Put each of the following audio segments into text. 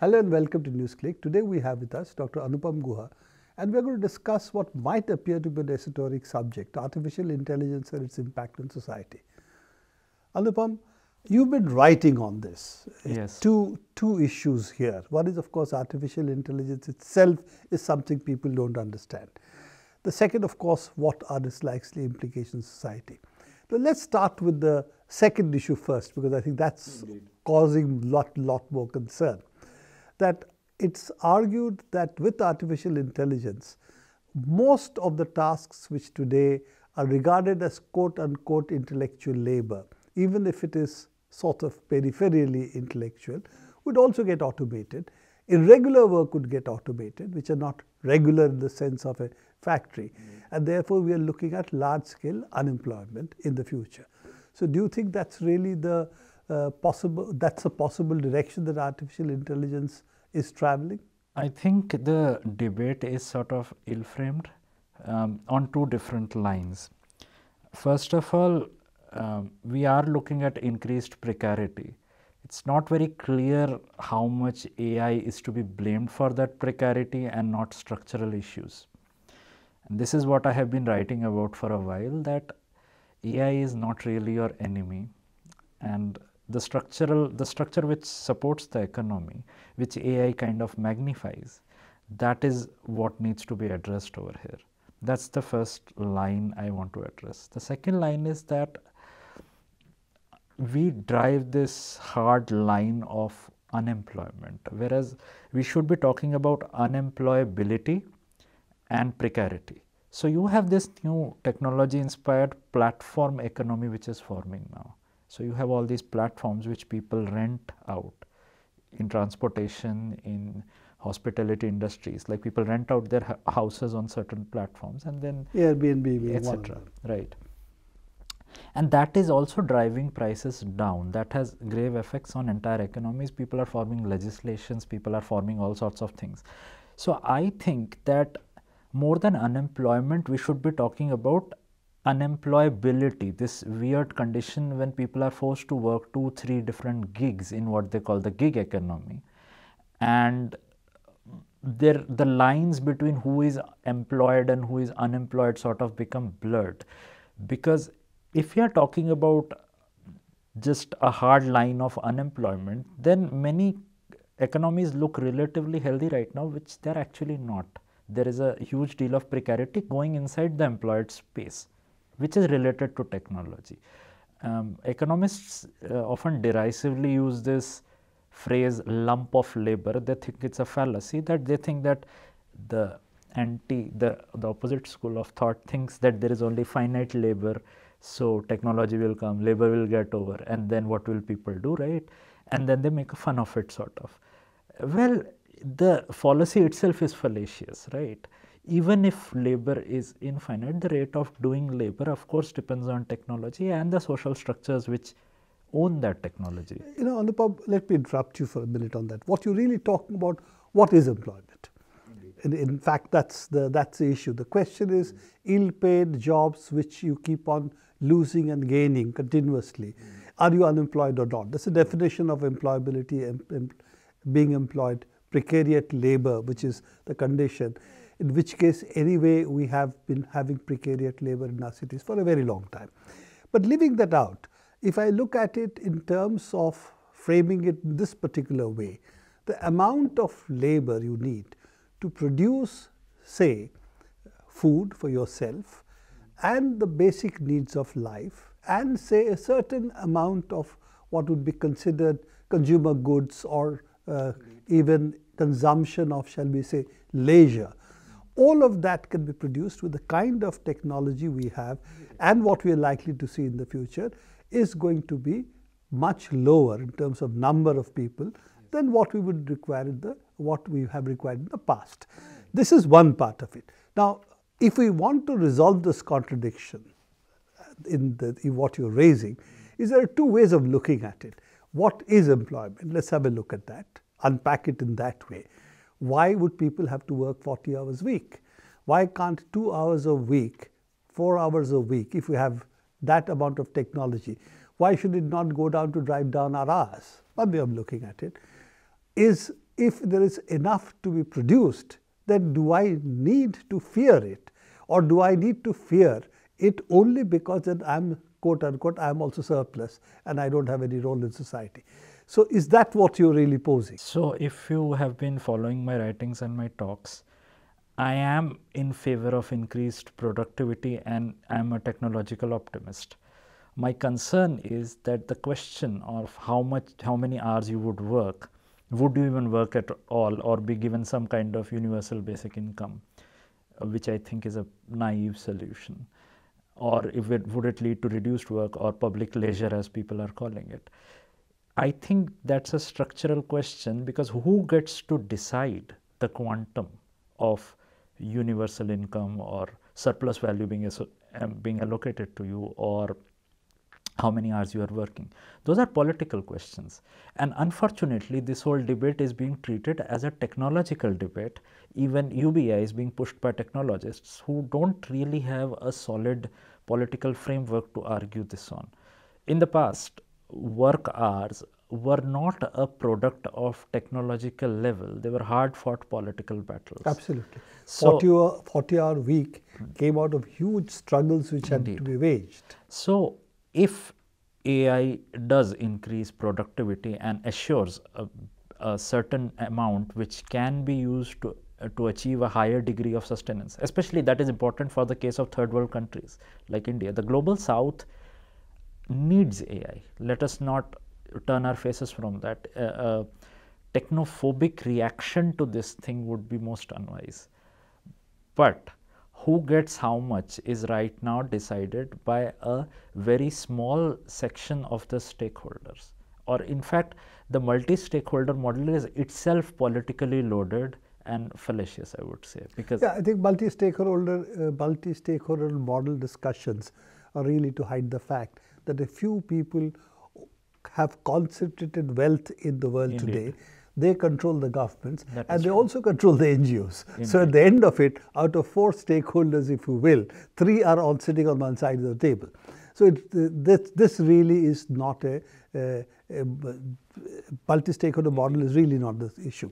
Hello and welcome to NewsClick. Today we have with us Dr. Anupam Guha and we are going to discuss what might appear to be an esoteric subject, artificial intelligence and its impact on society. Anupam, you've been writing on this. Yes. Two, two issues here. One is of course artificial intelligence itself is something people don't understand. The second of course what are its likely implications in society. So let's start with the second issue first because I think that's Indeed. causing lot lot more concern. That it's argued that with artificial intelligence, most of the tasks which today are regarded as quote unquote intellectual labor, even if it is sort of peripherally intellectual, would also get automated. Irregular work would get automated, which are not regular in the sense of a factory. Mm. And therefore, we are looking at large scale unemployment in the future. So, do you think that's really the uh, possible, that's a possible direction that artificial intelligence is traveling? I think the debate is sort of ill framed um, on two different lines. First of all, um, we are looking at increased precarity. It's not very clear how much AI is to be blamed for that precarity and not structural issues. And this is what I have been writing about for a while that AI is not really your enemy and the structural the structure which supports the economy which AI kind of magnifies that is what needs to be addressed over here. That's the first line I want to address. The second line is that we drive this hard line of unemployment, whereas we should be talking about unemployability and precarity. So, you have this new technology inspired platform economy which is forming now. So, you have all these platforms which people rent out in transportation, in hospitality industries, like people rent out their houses on certain platforms and then Airbnb, etc. Right. And that is also driving prices down. That has grave effects on entire economies. People are forming legislations, people are forming all sorts of things. So I think that more than unemployment, we should be talking about unemployability, this weird condition when people are forced to work two, three different gigs in what they call the gig economy. And there, the lines between who is employed and who is unemployed sort of become blurred. Because if you are talking about just a hard line of unemployment, then many economies look relatively healthy right now, which they're actually not there is a huge deal of precarity going inside the employed space, which is related to technology. Um, economists uh, often derisively use this phrase lump of labor. They think it's a fallacy that they think that the anti, the, the opposite school of thought thinks that there is only finite labor, so technology will come, labor will get over, and then what will people do, right? And then they make fun of it, sort of. Well, the fallacy itself is fallacious, right? Even if labor is infinite, the rate of doing labor, of course, depends on technology and the social structures which own that technology. You know, Anupam, let me interrupt you for a minute on that. What you're really talking about, what is employment? In, in, fact, that's the, that's the issue. The question is mm. ill-paid jobs which you keep on losing and gaining continuously. Mm. Are you unemployed or not? That's the definition of employability, em, em, being employed precariat labor, which is the condition, in which case anyway we have been having precariat labor in our cities for a very long time. But leaving that out, if I look at it in terms of framing it in this particular way, the amount of labor you need to produce, say, food for yourself and the basic needs of life and say a certain amount of what would be considered consumer goods or uh, even consumption of, shall we say, leisure. All of that can be produced with the kind of technology we have and what we are likely to see in the future is going to be much lower in terms of number of people than what we would require in the what we have required in the past. This is one part of it. Now, if we want to resolve this contradiction in, the, in what you're raising, is there are two ways of looking at it. What is employment? Let's have a look at that unpack it in that way. Why would people have to work 40 hours a week? Why can't two hours a week, four hours a week, if we have that amount of technology, why should it not go down to drive down our hours? One way of looking at it. Is if there is enough to be produced, then do I need to fear it? Or do I need to fear it only because that I'm quote unquote, I'm also surplus and I don't have any role in society. So, is that what you're really posing? So, if you have been following my writings and my talks, I am in favor of increased productivity and I am a technological optimist. My concern is that the question of how much, how many hours you would work, would you even work at all or be given some kind of universal basic income, which I think is a naive solution or if it would it lead to reduced work or public leisure as people are calling it. I think that's a structural question because who gets to decide the quantum of universal income or surplus value being, um, being allocated to you or how many hours you are working. Those are political questions. And unfortunately, this whole debate is being treated as a technological debate. Even UBI is being pushed by technologists who don't really have a solid political framework to argue this on. In the past, work hours were not a product of technological level, they were hard fought political battles. Absolutely. So, 40 hour, 40 hour week came out of huge struggles which indeed. had to be waged. So, if AI does increase productivity and assures a, a certain amount which can be used to to achieve a higher degree of sustenance especially that is important for the case of third world countries like india the global south needs ai let us not turn our faces from that. Uh, uh, technophobic reaction to this thing would be most unwise. But who gets how much is right now decided by a very small section of the stakeholders. Or in fact the multi-stakeholder model is itself politically loaded and fallacious i would say because yeah i think multi-stakeholder uh, multi-stakeholder model discussions are really to hide the fact that a few people have concentrated wealth in the world Indeed. today they control the governments and they true. also control the NGOs. Indeed. So at the end of it, out of four stakeholders, if you will, three are all sitting on one side of the table. So it, this, this really is not a, a, a multi-stakeholder model is really not the issue.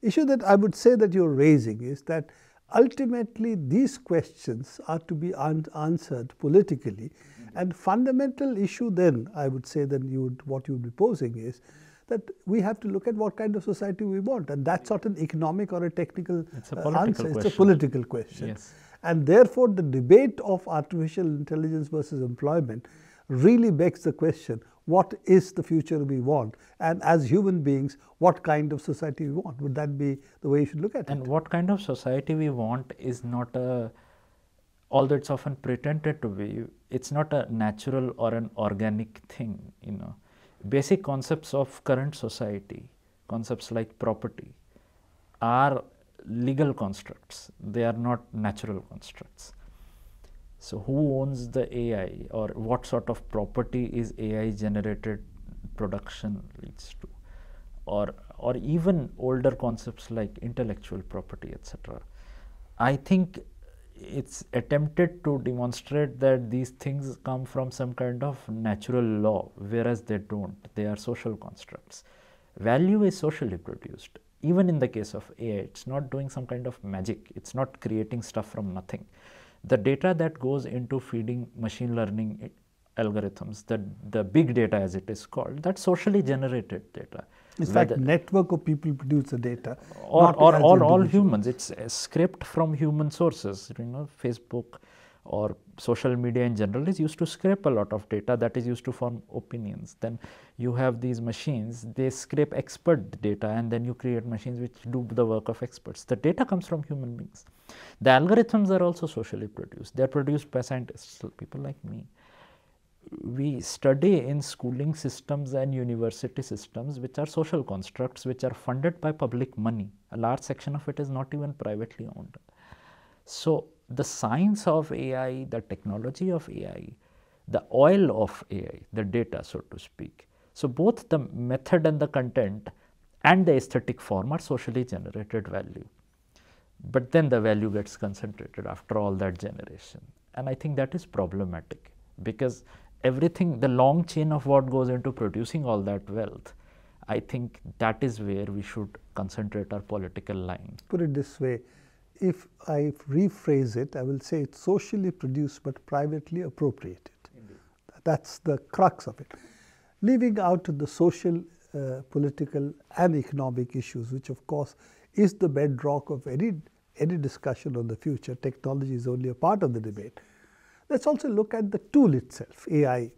Issue that I would say that you're raising is that ultimately these questions are to be answered politically. And fundamental issue then, I would say that you would, what you would be posing is that we have to look at what kind of society we want. And that's not an economic or a technical it's a uh, answer, question. it's a political question. Yes. And therefore, the debate of artificial intelligence versus employment really begs the question what is the future we want? And as human beings, what kind of society we want? Would that be the way you should look at and it? And what kind of society we want is not a although it's often pretended to be, it's not a natural or an organic thing, you know basic concepts of current society, concepts like property, are legal constructs, they are not natural constructs. So, who owns the AI or what sort of property is AI generated production leads to or or even older concepts like intellectual property etc. I think it's attempted to demonstrate that these things come from some kind of natural law, whereas they don't. They are social constructs. Value is socially produced. Even in the case of AI, it's not doing some kind of magic. It's not creating stuff from nothing. The data that goes into feeding machine learning eh, algorithms, the, the big data as it is called, that's socially generated data. In fact, network of people produce the data. Or, or, or all humans. It's a script from human sources. You know, Facebook or social media in general is used to scrape a lot of data that is used to form opinions. Then you have these machines, they scrape expert data and then you create machines which do the work of experts. The data comes from human beings. The algorithms are also socially produced. They are produced by scientists, people like me we study in schooling systems and university systems which are social constructs which are funded by public money. A large section of it is not even privately owned. So, the science of AI, the technology of AI, the oil of AI, the data so to speak. So, both the method and the content and the aesthetic form are socially generated value. But then the value gets concentrated after all that generation and I think that is problematic because everything, the long chain of what goes into producing all that wealth, I think that is where we should concentrate our political line. Put it this way if I rephrase it, I will say it's socially produced but privately appropriated. Indeed. That's the crux of it. Leaving out the social, uh, political, and economic issues, which of course is the bedrock of any, any discussion on the future. Technology is only a part of the debate. Let's also look at the tool itself, AI.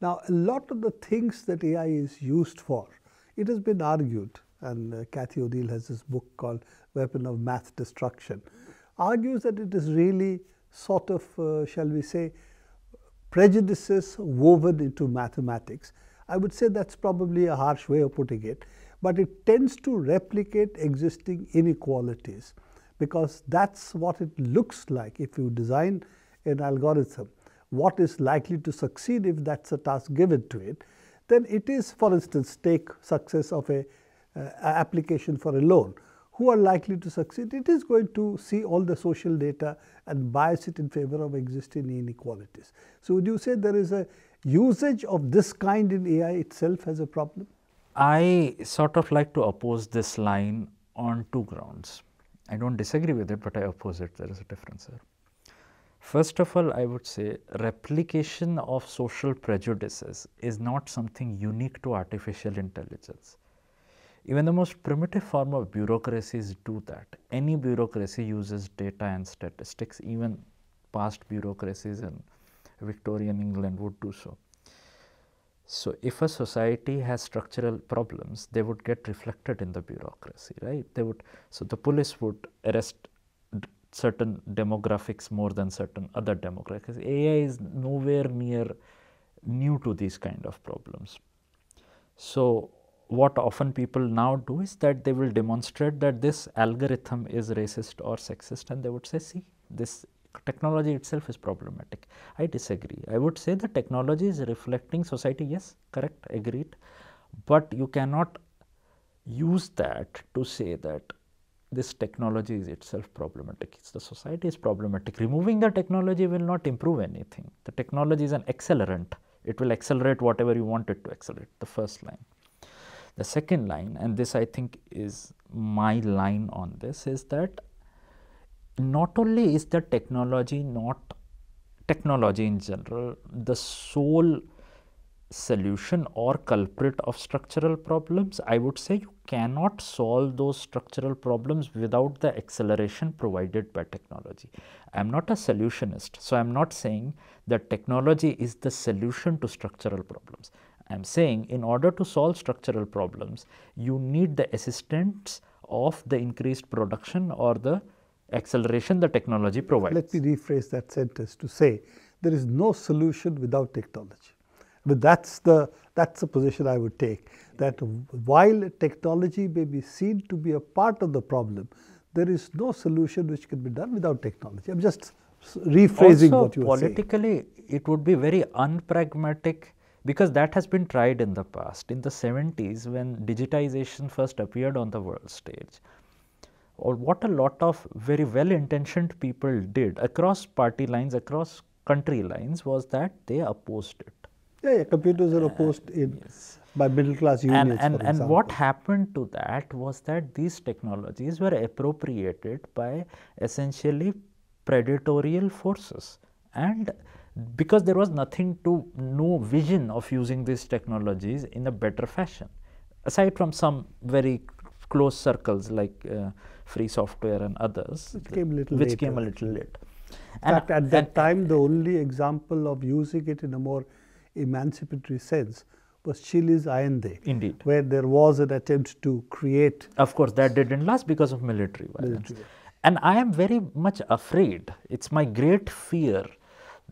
Now, a lot of the things that AI is used for, it has been argued, and uh, Cathy O'Neil has this book called Weapon of Math Destruction, argues that it is really sort of, uh, shall we say, prejudices woven into mathematics. I would say that's probably a harsh way of putting it, but it tends to replicate existing inequalities because that's what it looks like if you design an algorithm. What is likely to succeed if that's a task given to it, then it is, for instance, take success of a uh, application for a loan. Who are likely to succeed? It is going to see all the social data and bias it in favor of existing inequalities. So, would you say there is a usage of this kind in AI itself as a problem? I sort of like to oppose this line on two grounds. I don't disagree with it, but I oppose it. There is a difference here. First of all, I would say replication of social prejudices is not something unique to artificial intelligence. Even the most primitive form of bureaucracies do that. Any bureaucracy uses data and statistics, even past bureaucracies in Victorian England would do so. So, if a society has structural problems, they would get reflected in the bureaucracy, right? They would, so the police would arrest certain demographics more than certain other demographics. AI is nowhere near new to these kind of problems. So, what often people now do is that they will demonstrate that this algorithm is racist or sexist and they would say see this technology itself is problematic. I disagree. I would say the technology is reflecting society yes correct agreed, but you cannot use that to say that this technology is itself problematic. It's the society is problematic. Removing the technology will not improve anything. The technology is an accelerant. It will accelerate whatever you want it to accelerate, the first line. The second line, and this I think is my line on this, is that not only is the technology not technology in general the sole solution or culprit of structural problems, I would say you cannot solve those structural problems without the acceleration provided by technology. I am not a solutionist, so I am not saying that technology is the solution to structural problems. I am saying in order to solve structural problems, you need the assistance of the increased production or the acceleration the technology provides. Let me rephrase that sentence to say there is no solution without technology. But that's the that's the position I would take. That while technology may be seen to be a part of the problem, there is no solution which can be done without technology. I'm just rephrasing also, what you are saying. Politically, it would be very unpragmatic because that has been tried in the past. In the 70s, when digitization first appeared on the world stage, or what a lot of very well intentioned people did across party lines, across country lines, was that they opposed it. Yeah, yeah computers are opposed in. Yes. By middle class unions. And, and, and what happened to that was that these technologies were appropriated by essentially predatorial forces. And because there was nothing to no vision of using these technologies in a better fashion aside from some very close circles like uh, free software and others which came a little which later. came a little late in fact at that time the only example of using it in a more emancipatory sense was Chile's Allende. Indeed. Where there was an attempt to create. Of course, that didn't last because of military violence. Military. And I am very much afraid, it's my great fear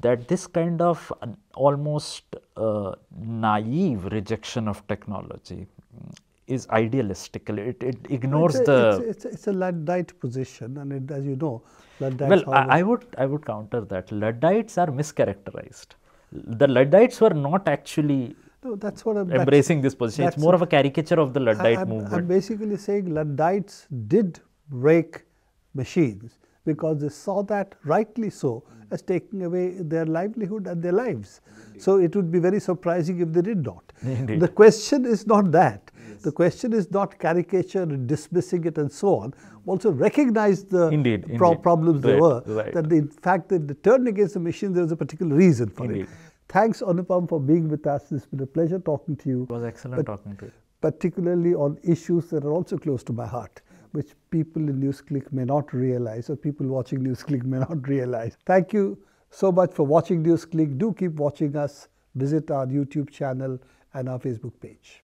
that this kind of almost uh, naive rejection of technology is idealistic. It, it ignores it's a, the. It's, it's, it's, a Luddite position, and it, as you know, Luddites. Well, I, I, would I would counter that. Luddites are mischaracterized. The Luddites were not actually. No, that's what I'm embracing this position. It's more of a caricature of the Luddite I'm, movement. I'm basically saying Luddites did break machines because they saw that rightly so as taking away their livelihood and their lives. Indeed. So it would be very surprising if they did not. Indeed. The question is not that. The question is not caricature and dismissing it and so on. Also recognize the Indeed, pro- indeed. problems there were. right. That the, in fact, that the turn against the machine, there was a particular reason for Indeed. it. Thanks, Anupam, for being with us. It's been a pleasure talking to you. It was excellent talking to you. particularly on issues that are also close to my heart, which people in NewsClick may not realize, or people watching NewsClick may not realize. Thank you so much for watching NewsClick. Do keep watching us. Visit our YouTube channel and our Facebook page.